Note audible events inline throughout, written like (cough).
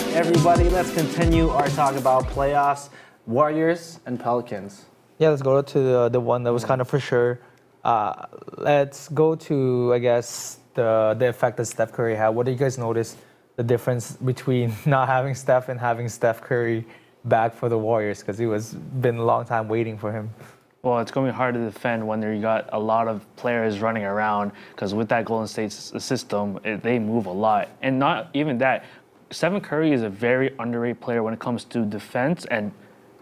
back, everybody. Let's continue our talk about playoffs, Warriors and Pelicans. Yeah, let's go to the, the one that was kind of for sure. Uh, let's go to, I guess, the, the effect that Steph Curry had. What do you guys notice the difference between (laughs) not having Steph and having Steph Curry back for the Warriors? Because it was been a long time waiting for him. Well, it's going to be hard to defend when you got a lot of players running around because with that Golden State system, it, they move a lot. And not even that, Stephen Curry is a very underrated player when it comes to defense and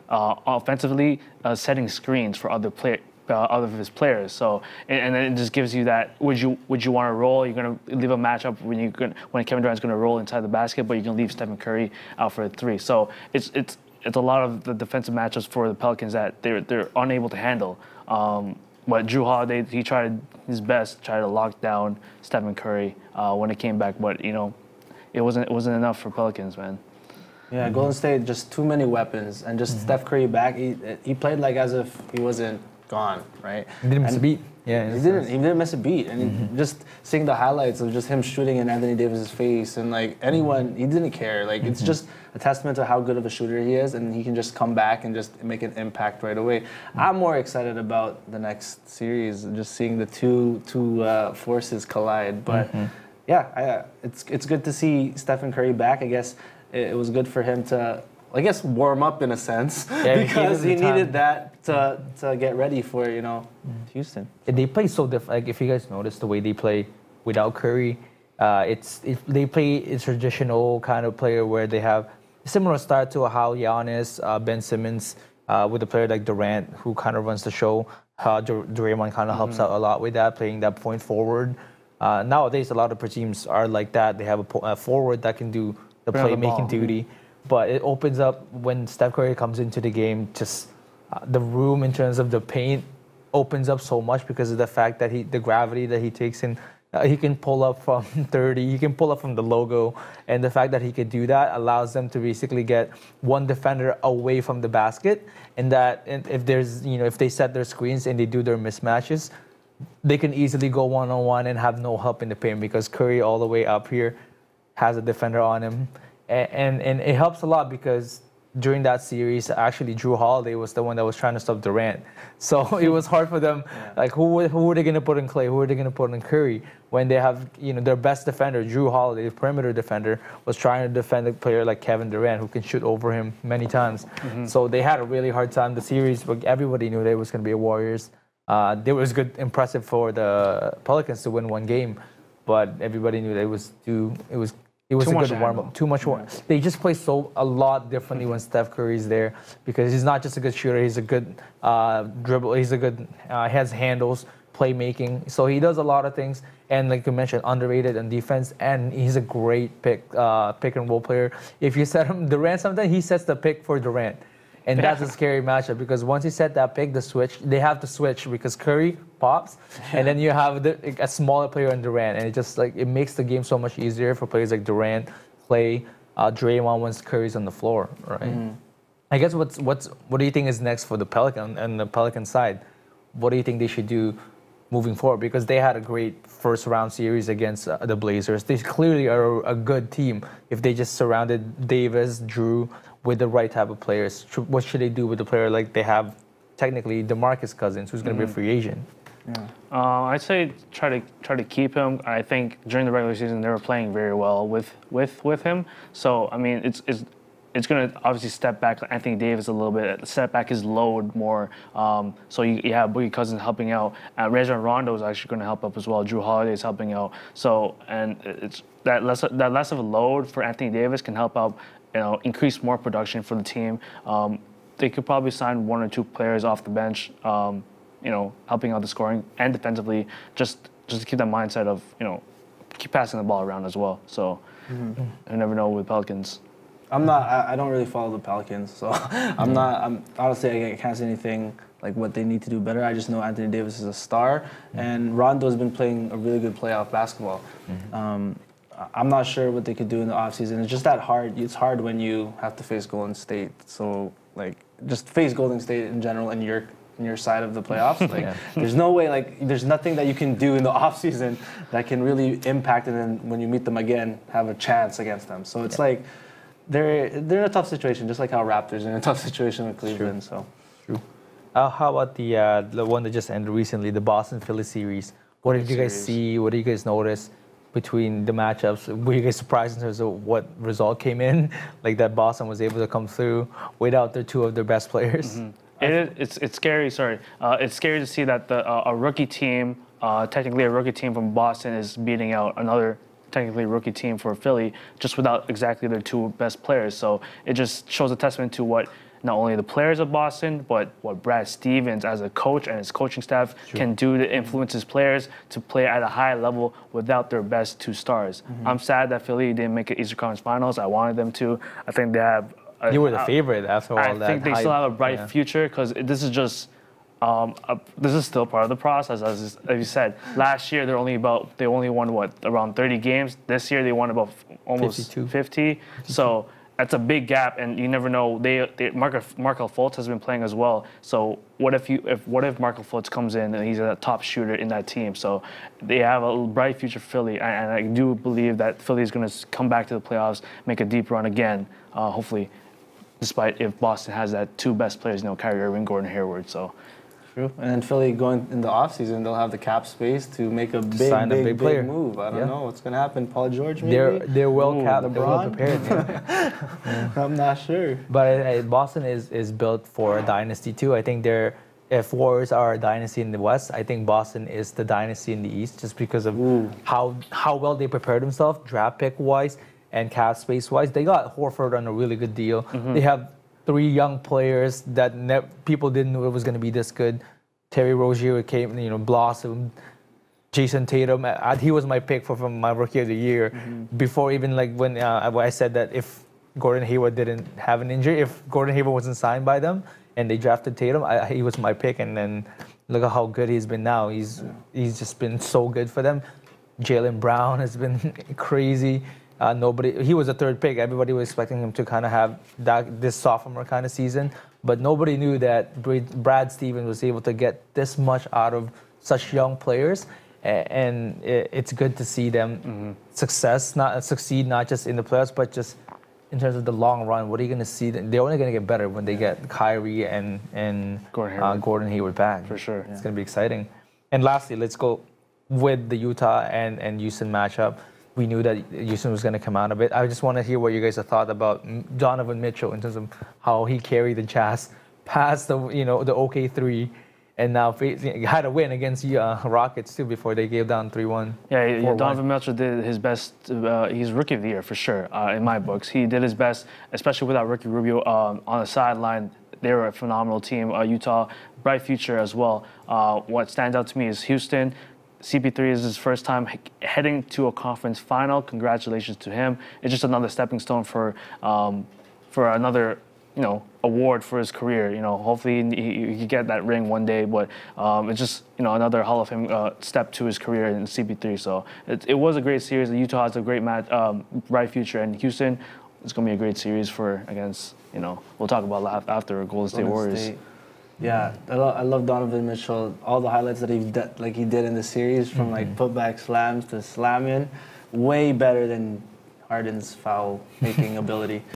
uh, offensively uh, setting screens for other play, uh, other of his players. So and, and, then it just gives you that would you would you want to roll? You're gonna leave a matchup when you when Kevin Durant's gonna roll inside the basket, but you can leave Stephen Curry out for a three. So it's it's it's a lot of the defensive matchups for the Pelicans that they're they're unable to handle. Um, but Jrue Holiday, he tried his best, tried to lock down Stephen Curry uh, when it came back, but you know, it wasn't it wasn't enough for Pelicans, man. Yeah, mm-hmm. Golden State just too many weapons, and just mm-hmm. Steph Curry back. He he played like as if he wasn't gone, right? He didn't miss and a beat. Yeah, he didn't. He didn't miss a beat, and mm-hmm. just seeing the highlights of just him shooting in Anthony Davis's face, and like anyone, he didn't care. Like it's mm-hmm. just a testament to how good of a shooter he is, and he can just come back and just make an impact right away. Mm-hmm. I'm more excited about the next series, just seeing the two two uh, forces collide. But mm-hmm. Yeah, I, uh, it's it's good to see Stephen Curry back. I guess it, it was good for him to I guess warm up in a sense yeah, because he, needed that to, to get ready for you know mm. Houston. They play so different. Like if you guys notice the way they play without Curry, uh, it's it, they play a traditional kind of player where they have similar start to how Giannis, uh, Ben Simmons, uh, with a player like Durant who kind of runs the show. How Draymond kind of helps mm-hmm. out a lot with that, playing that point forward. Uh, nowadays, a lot of teams are like that. They have a, a forward that can do the playmaking duty but it opens up when Steph Curry comes into the game. Just uh, the room in terms of the paint opens up so much because of the fact that he, the gravity that he takes in. Uh, he can pull up from (laughs) 30. He can pull up from the logo, and the fact that he could do that allows them to basically get one defender away from the basket. And that, and if there's, you know, if they set their screens and they do their mismatches, they can easily go one on one and have no help in the paint because Curry all the way up here has a defender on him and, and it helps a lot because during that series, actually Jrue Holiday was the one that was trying to stop Durant. (laughs) So it was hard for them. Yeah. Like who who are they gonna put in Clay? Who are they gonna put in Curry when they have you know their best defender, Jrue Holiday, the perimeter defender, was trying to defend a player like Kevin Durant who can shoot over him many times. Mm-hmm. So they had a really hard time. The series, but everybody knew they was gonna be a Warriors. Uh, it was good, impressive for the Pelicans to win one game, but everybody knew that it was too. It was it was Too a good warm up. Too much warm. They just play so a lot differently when Steph Curry's there because he's not just a good shooter. He's a good uh, dribble. He's a good uh, has handles, playmaking. So he does a lot of things. And like you mentioned, underrated in defense. And he's a great pick uh, pick and roll player. If you set him Durant, sometimes he sets the pick for Durant. And that's a scary matchup because once you set that pick, the switch, they have to switch because Curry pops, and then you have the, a smaller player in Durant, and it just like it makes the game so much easier for players like Durant, Clay, uh, Draymond once Curry's on the floor, right? Mm. I guess what's what's what do you think is next for the Pelican and the Pelican side? What do you think they should do moving forward? Because they had a great first round series against uh, the Blazers. They clearly are a good team if they just surrounded Davis, Jrue with the right type of players. What should they do with the player like they have technically DeMarcus Cousins, who's going to mm-hmm. be a free agent? Yeah. Uh, I'd say try to try to keep him. I think during the regular season they were playing very well with with with him. So I mean, it's it's it's going to obviously step back Anthony Davis a little bit, step back his load more. Um, so you, you, have Boogie Cousins helping out. Uh, Rajon Rondo is actually going to help up as well. Jrue Holiday is helping out. So and it's that less that less of a load for Anthony Davis can help out you know, increase more production for the team. Um, they could probably sign one or two players off the bench, um, you know, helping out the scoring and defensively, just just to keep that mindset of you know, keep passing the ball around as well. So, mm-hmm. I never know with Pelicans. I'm not. I, I don't really follow the Pelicans, so (laughs) I'm not. I'm honestly I can't say anything like what they need to do better. I just know Anthony Davis is a star, mm-hmm. and Rondo has been playing a really good playoff basketball. Mm-hmm. Um, I'm not sure what they could do in the offseason. It's just that hard. It's hard when you have to face Golden State. So like just face Golden State in general in your in your side of the playoffs. (laughs) Like yeah. there's no way like there's nothing that you can do in the (laughs) offseason that can really impact and then when you meet them again have a chance against them. So it's yeah. like they're they're in a tough situation, just like how Raptors are in a (laughs) tough situation with Cleveland. So True. Uh, how about the uh, the one that just ended recently, the Boston Philly series? What did you guys Series. see? What did you guys notice between the matchups? Were you guys surprised in terms of what result came in? Like that Boston was able to come through without their two of their best players. It is, it's, it's scary, sorry. Uh, it's scary to see that the, uh, a rookie team, uh, technically a rookie team from Boston, is beating out another technically rookie team for Philly just without exactly their two best players. So it just shows a testament to what not only the players of Boston, but what Brad Stevens as a coach and his coaching staff can do to influence his players to play at a high level without their best two stars. I'm sad that Philly didn't make it Eastern Conference Finals. I wanted them to. I think they have. a- You were the a- favorite after all I that. think they still have a bright Yeah. future because this is just um, a, this is still part of the process. As, as you said, last year they're only about they only won what around 30 games. This year they won about f- almost 52. 50. So that's a big gap, and you never know. They, they Markelle Markelle Fultz has been playing as well. So what if you if what if Markelle Fultz comes in and he's a top shooter in that team? So they have a bright future Philly, and, I do believe that Philly is going to come back to the playoffs, make a deep run again. Uh, hopefully, despite if Boston has that two best players, you know, Kyrie Irving, Gordon Hayward. So true. And then Philly going in the offseason, they'll have the cap space to make a big, sign a big, big big, move. I don't Yeah. know what's gonna happen. Paul George, maybe. They're they're well Ooh, capped, they're well prepared. yeah. (laughs) I'm not sure. But uh, Boston is, is built for a dynasty too. I think they're if Warriors are a dynasty in the West, I think Boston is the dynasty in the East just because of Ooh. how how well they prepared themselves, draft pick wise and cap space wise. They got Horford on a really good deal. They have three young players that ne- people didn't know it was going to be this good. Terry Rozier came, you know, blossomed. Jayson Tatum, uh, he was my pick for from my rookie of the year. Before even like when uh, I said that if Gordon Hayward didn't have an injury, if Gordon Hayward wasn't signed by them and they drafted Tatum, I, he was my pick. And then look at how good he's been now. He's he's just been so good for them. Jaylen Brown has been (laughs) crazy. Uh, nobody, he was a third pick. Everybody was expecting him to kind of have that this sophomore kind of season, but nobody knew that Brad Brad Stevens was able to get this much out of such young players, and it's good to see them success, not succeed, not just in the playoffs, but just in terms of the long run. What are you going to see? They're only going to get better when they get Kyrie and and Gordon uh, Gordon Hayward back. For sure. It's going to be exciting. And lastly, let's go with the Utah and, and Houston matchup. We knew that Houston was going to come out of it. I just want to hear what you guys have thought about Donovan Mitchell in terms of how he carried the Jazz (laughs) past the you know the OK three, and now had a win against uh, Rockets too before they gave down three one. Yeah, yeah, Donovan Mitchell did his best. Uh, he's rookie of the year for sure uh, in my books. He did his best, especially without Ricky Rubio um, on the sideline. They were a phenomenal team. Uh, Utah, bright future as well. Uh, what stands out to me is Houston. CP3 is his first time heading to a conference final. Congratulations to him. It's just another stepping stone for um, for another you know award for his career. You know, hopefully he, he get that ring one day. But um, it's just you know another Hall of Fame uh, step to his career in CP3. So it, it was a great series. Utah has a great match, um, bright future, and Houston. It's gonna be a great series for against you know we'll talk about after Golden State Golden Warriors. State. Yeah, I, lo- I love Donovan Mitchell. All the highlights that he did, like he did in the series, from like mm-hmm. putback slams to slamming, way better than Harden's foul making (laughs) ability.